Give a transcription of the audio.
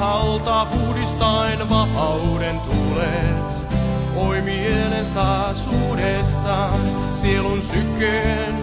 hauta puhdistaen vapauden tulet. Oi mielestä suudesta sielun sykkeen